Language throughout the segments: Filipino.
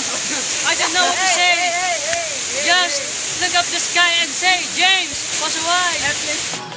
I don't know what to say. Just look up the sky and say, James, what's why? Pupunta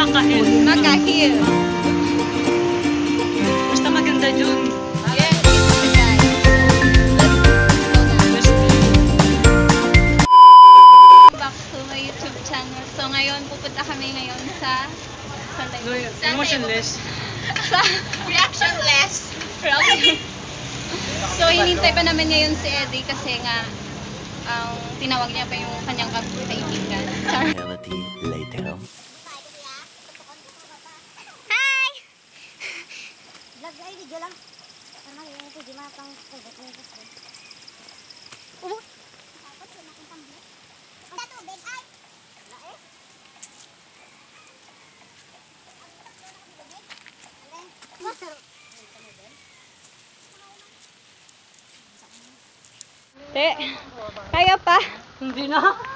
Maca Hill. Basta maganda dun. Yes, guys. Let's go na. Back to my YouTube channel. So ngayon, pupunta kami ngayon sa Emotionless. Sa reactionless. so hinintay pa namin ngayon si Eddie kasi nga ang tinawag niya pa yung kanyang kaibigan. Char. Later. Makapang private na ito. Umo! Tapos yun akong pambili. Ang tubig ay! Wala eh. Te, kaya pa? Hindi na.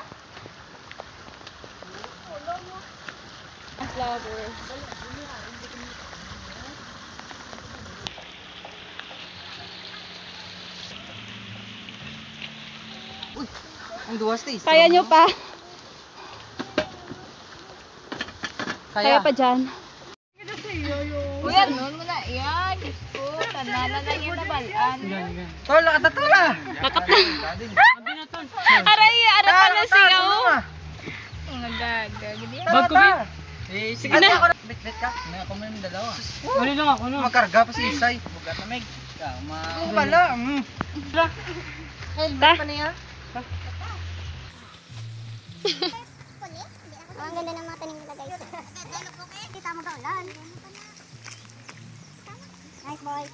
Duwas taste. Kaya nyo pa? Kaya Kaya. pa dyan? Uy, ano mo na? Yan, Diyos ko. Tanana na yan na balaan. Tol, na ton. Aray, ara pa na siya. Ang nagaga. Gidi yan. Bag ko, Bin. Eh, sige na. Bet-bet ka. May ako may dalawa. Wali lang ako, no? Magkarga pa si Isay. Bugat na meg. Tama. Oo pala. Mm. Ta? Ang ganda ng mga tanim nila guys. Kita mo ba ulan? Nice boy.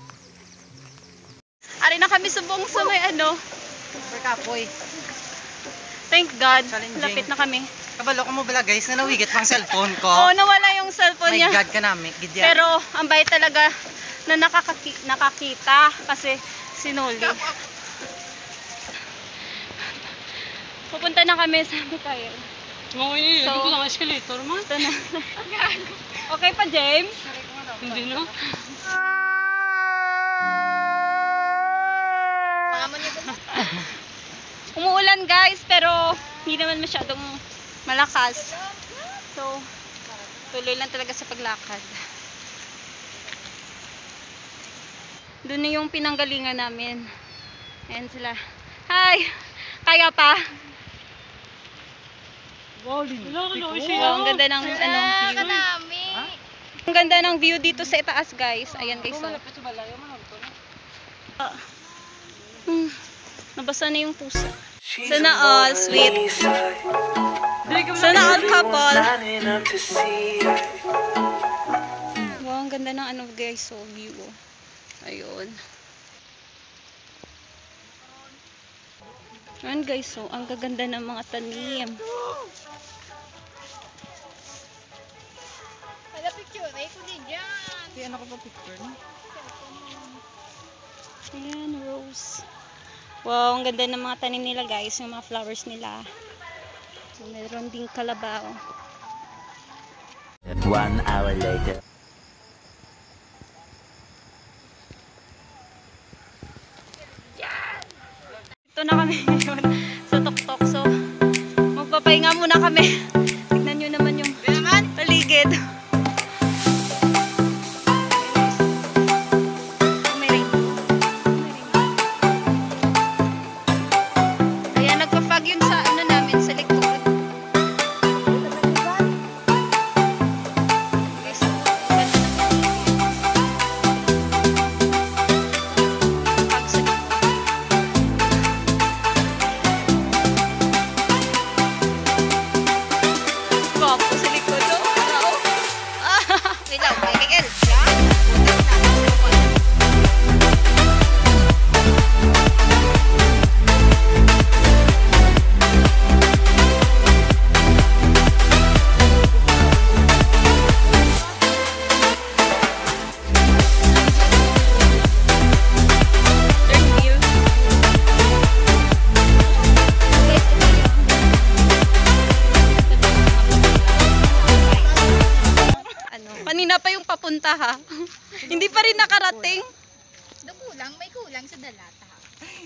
Ari na kami subong sa may ano. Kapoy. Thank God. Lapit na kami. Kabalo ko mo bala guys. Nanawigit pang cellphone ko. Oo, nawala yung cellphone My niya. God ka namin. Gidya. Pero ang bait talaga na nakakaki nakakita kasi sinuli. Pupunta na kami sa Mikael. Oo, yun. So- ko lang escalator, man. Ito na. okay pa, James? Hindi na. Umuulan guys, pero hindi naman masyadong malakas. So, tuloy lang talaga sa paglakad. Doon na yung pinanggalingan namin. Ayan sila. Hi! Kaya pa? Wow, ang ganda ng ano, view. Ang ganda ng view dito sa itaas guys. Ayan guys. Oh. Hmm, nabasa na yung pusa. Sana all sweet. Sana all couple. Wow, ang ganda ng ano guys, so view. oh. Ayun. Ayan guys, so ang gaganda ng mga tanim. Pada picture, ay ko din dyan. Kaya ano ko pa picture no? Ayan, rose. Wow, ang ganda ng mga tanim nila guys, yung mga flowers nila. So, meron ding kalabaw. One hour later. Ito na kami muna kami. Rin nakarating. Do kulang, may kulang sa dalata.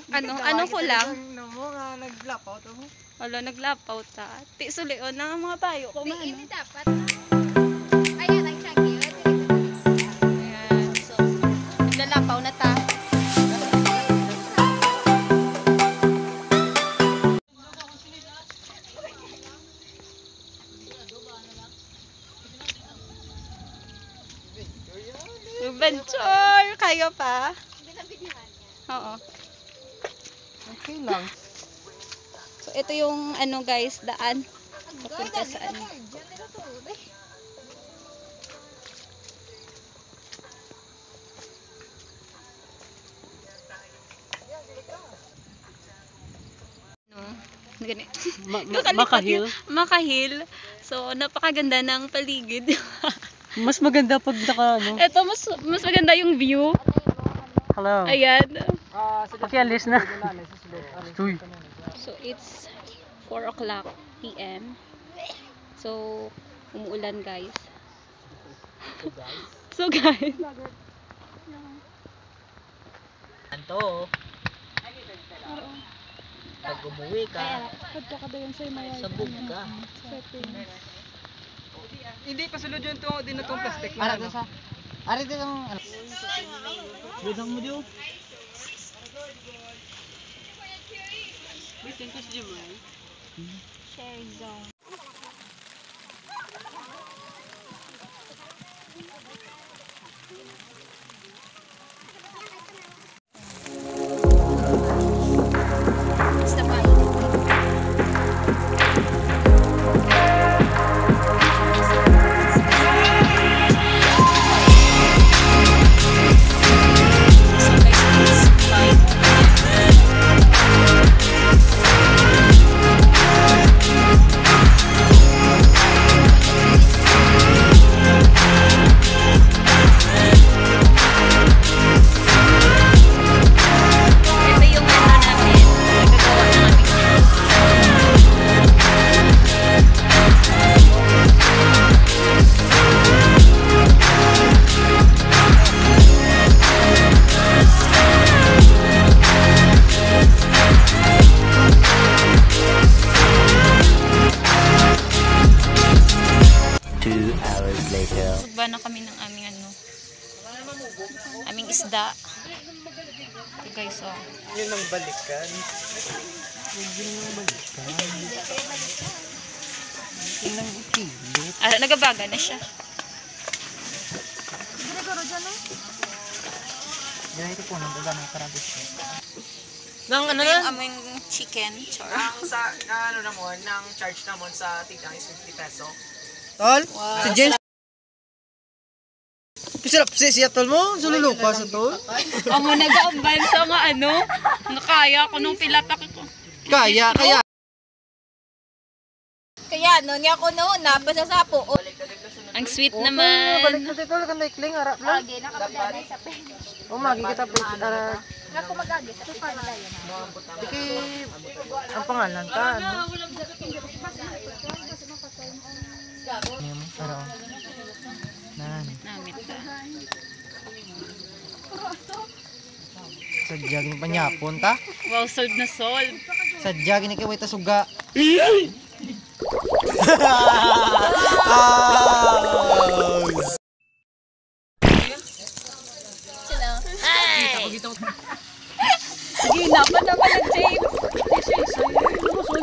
Ano, anong kulang? Ano mo nga, naglapaw to mo. Wala, naglapaw ta. Ti sulion na nga mga bayo ko May man. ini dapat. Ayan, ang shaggy. Ayan, so, naglalapaw na ta. Adventure! Kaya pa? Oo. Okay lang. So, ito yung ano guys, daan. Papunta sa ano. No, gani. Nakalimutan Makahil. yun. Makahil. So, napakaganda ng paligid. Mas maganda pag naka ano. ito, mas, mas maganda yung view. Hello. Ayan. Ah, sige. Pakialis na. Uy. So, it's 4 o'clock p.m. So, umuulan guys. so, guys. Anto. Pag umuwi ka, sabog ka. Hindi pa sulod yun to, din na tong plastic na ano. Ari din ang ano. Bidang mo diyo. Ito na siya. Ganito po nang daga ng karabis. Nang ano na? aming chicken. Char. Ang sa na ano namon, nang charge namon sa tigang is 50 peso. Tol? Si James. Pisarap si siya tol mo. Sululu pa sa tol. Amo nag-aambal sa nga ano. Nakaya ko nung pilatak ko. Kaya, kaya. Kaya, no, niya ko no, nabasa sa po. O, Ang sweet Balik naman. na si tol. Kanda ikling. Harap lang. Agi, nakapagdala sa pen. O magi kita po. Ara. Nga ko magagi, sa kanila yun. Iki. Ang pangalan ta. Ano? Ara. Nan. Namit ka. Sadya gini panyapon ta. Wow, sold na sold. Sadya gini kay wayta suga. Sige na, pa naman ang James.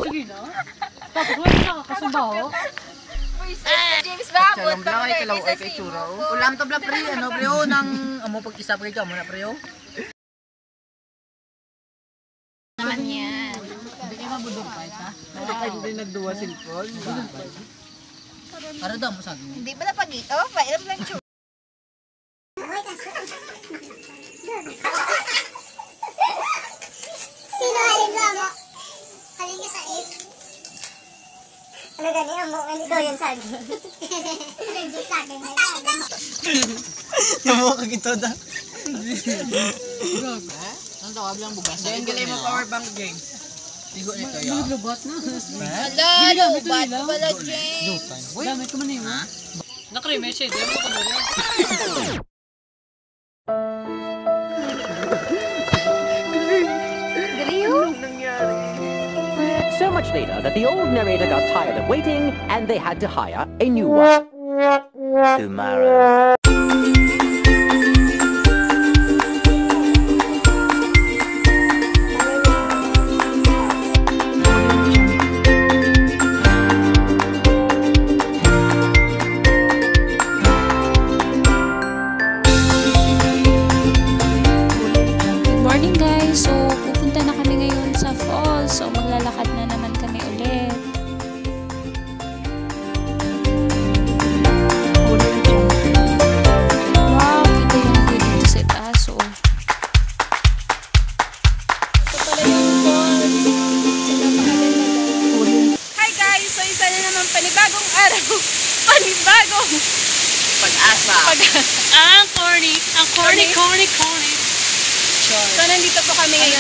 Sige na. Tapos wala nakakasabaw. James ba? Chalam lang ay kalaw ay kay chura. Ulam to bla ano pre oh, nang amo pag isa pre ka mo na pre oh. Naman yan. Ano kayo din nagduwa cellphone? Para daw mo sa akin. Hindi ba na pag Oh, pairam lang siya. Sino halin mo? Halin ka sa it? Ano gani ang mo? Ano daw yun sa akin? Hindi sa akin. Yung mga kagito da. Ang tawag lang bugas. Diyan galay mo power bank James. Tigo nito yo. Ala, lubat pala, James. Gamit ko man yun. Nakri-message. Ayaw mo ko na yun. So much later that the old narrator got tired of waiting and they had to hire a new one. Tomorrow. Morning guys! So, pupunta na kami ngayon sa falls. So, maglalakad na naman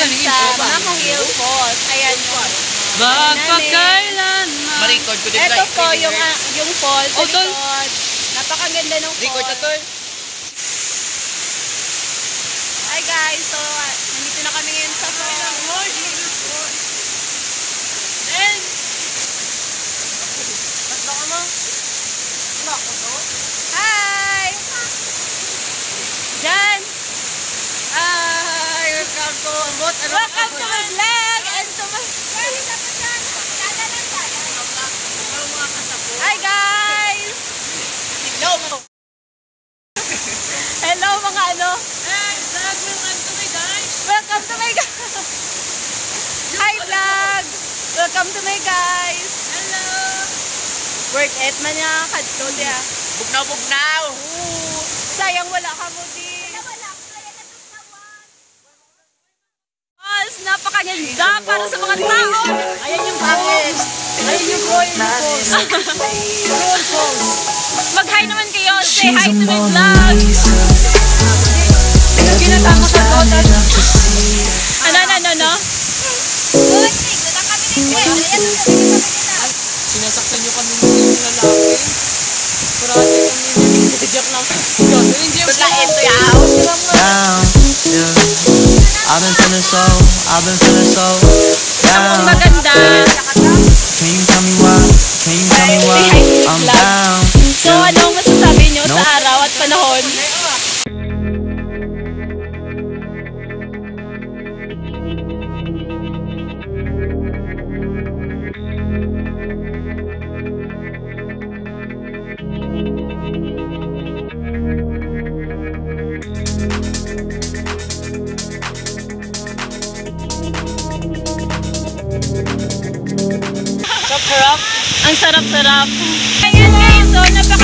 sa Mako Hill Falls. Ayan po. Magpakailan man. Ma-record ko din Ito po yung, ah, yung falls sa Oh, tol. likod. Napakaganda ng Record na falls. tol. Hi guys! So ah, nandito na kami ngayon sa falls. And, Hi! Jan! Hi! Welcome to Welcome to my vlog and to my... Hi guys! Hello! Hello mga ano? hey, vlog, welcome to my guys. Welcome to my guys! Hi vlog! Welcome to my guys! Hello. Worth it man niya kadto dia. Bugnaw, bugnaw. Ooh, sayang wala ka mo din. Falls, napakaganda para sa mga tao. Ayan yung falls. Ayan yung Royal. Mag-hi naman kayo. Say hi to my vlog. Ginatama sa total. Ano, ano, ano, ano? Sinasaktan nyo kami ng lalaki. Parati kami nililidyak lang. Gagawin James. Basta ito yaw. Down, yeah. I've been feeling so, I've been feeling so Ang down. maganda. Can you tell me Sarap. Ang sarap-sarap. Ayan guys, so napakalinis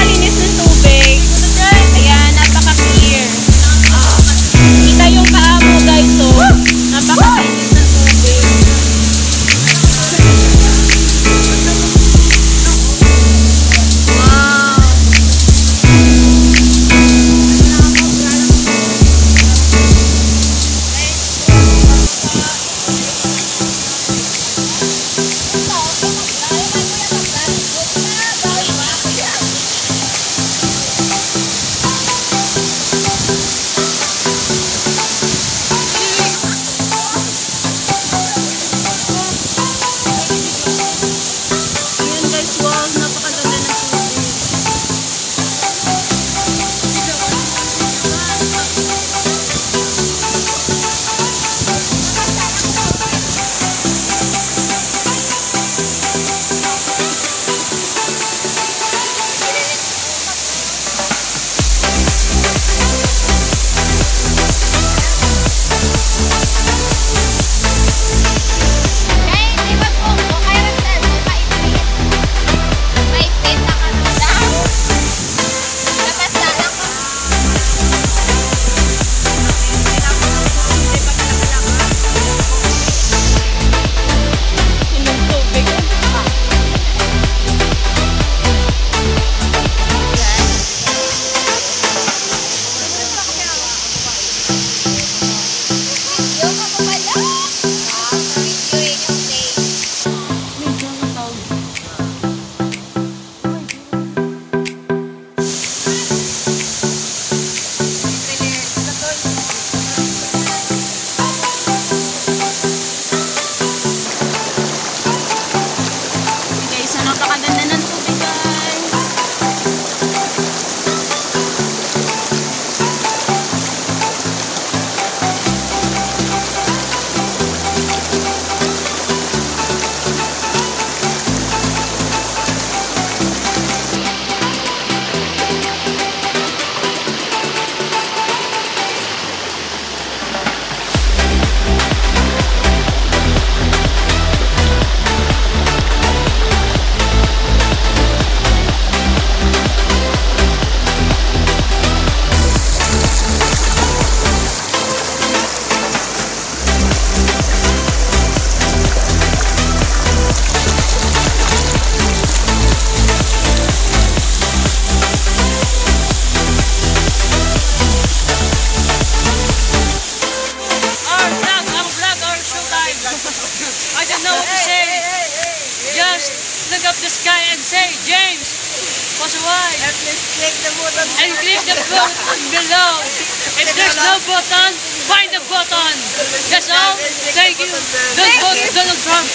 Trump.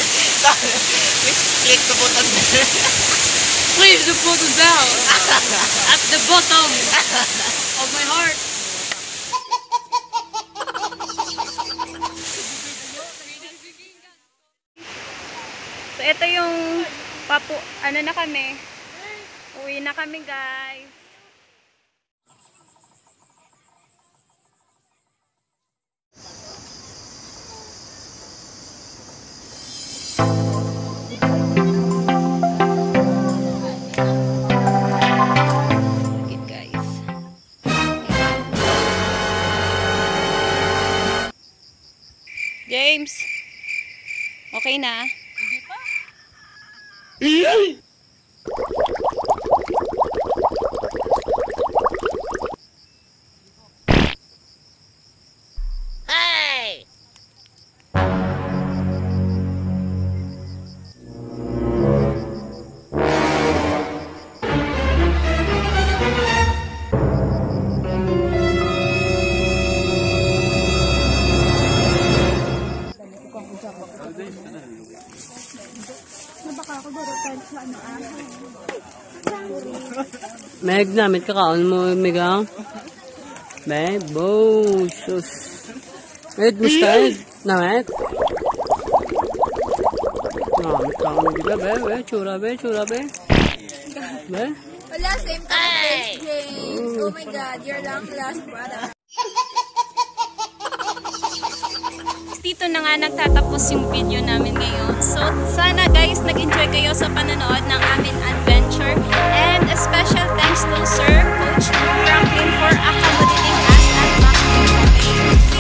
Click the button. Please the button down. At the bottom of my heart. So, ito yung papu, ano na kami. Uwi na kami, guys. James. Okay na? Meg, namit ka kaon mo, Megang. Meg, bo, sus. Ed, musta Ed? Namit? Namit ka mo gila, be, be, chura, be, chura, be. Be? Wala, same time James. Oh my God, you're long last brother. Dito na nga nagtatapos yung video namin ngayon. So, sana guys, nag-enjoy kayo sa panonood ng amin adventure. And a special thanks to Sir Coach Franklin for accommodating us at Maximum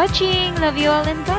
watching. Love you all and.